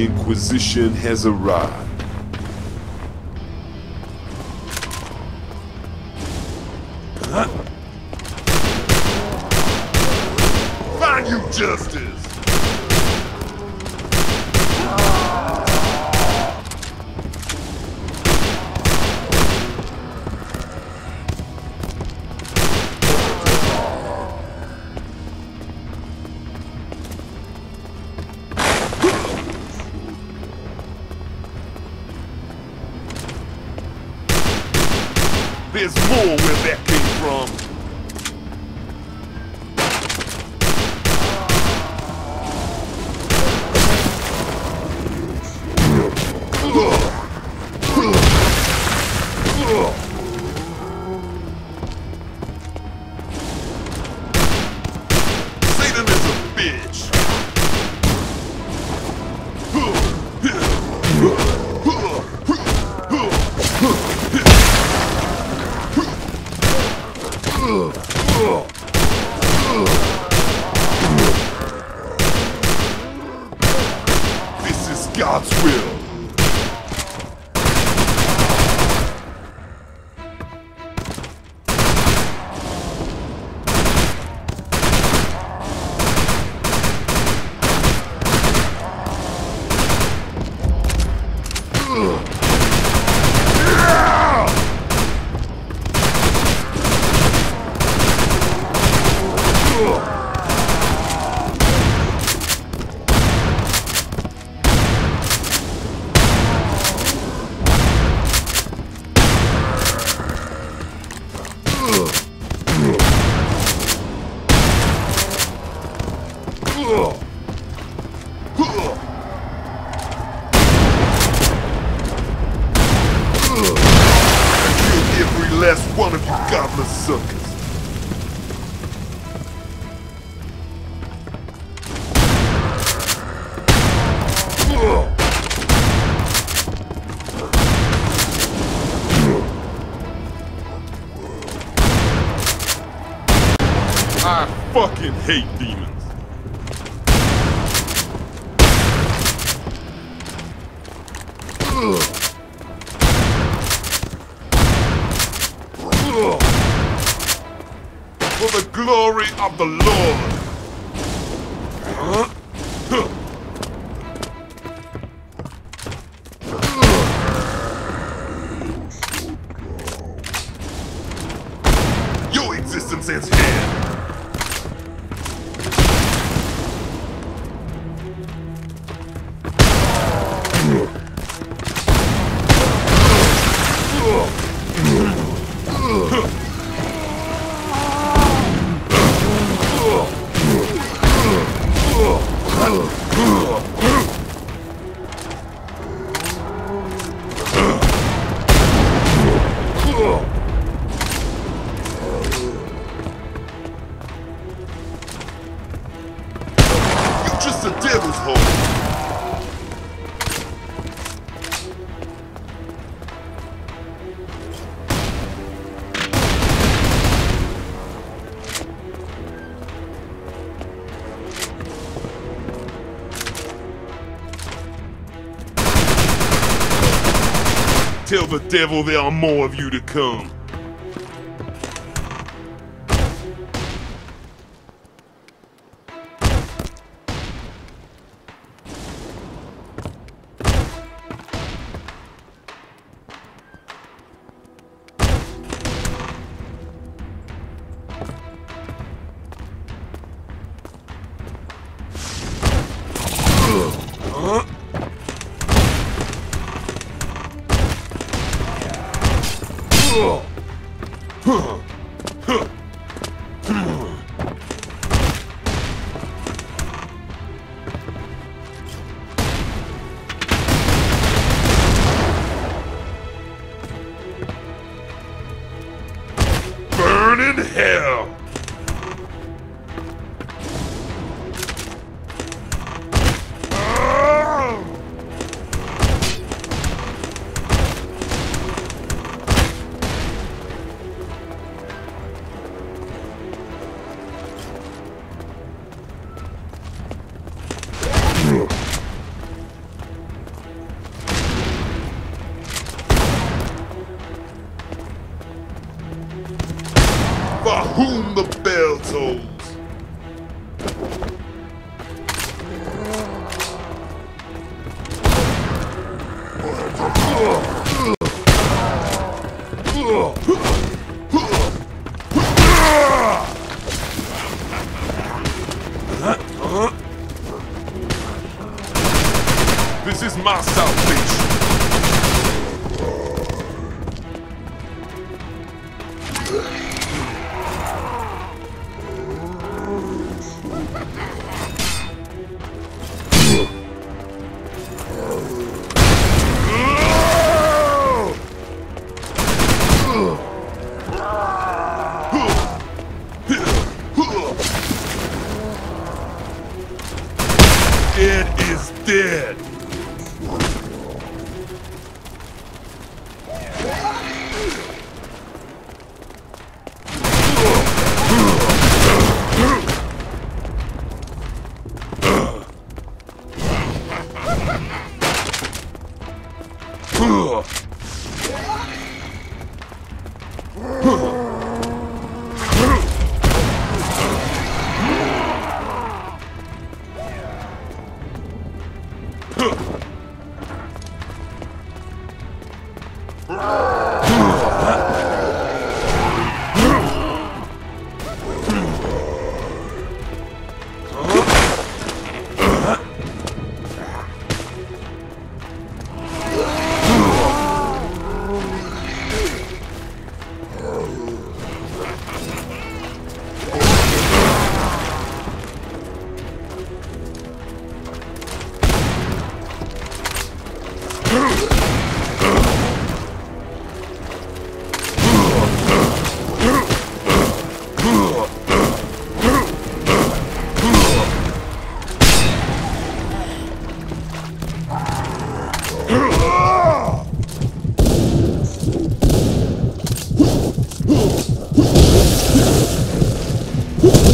The Inquisition has arrived. Find you justice! God's will. Last one of you godless suckers. I fucking hate demons. Glory of the Lord. Your existence here. Tell the devil there are more of you to come. In hell! for whom the bell tolls. This is my salvation. It is dead. Ugh! Whoa.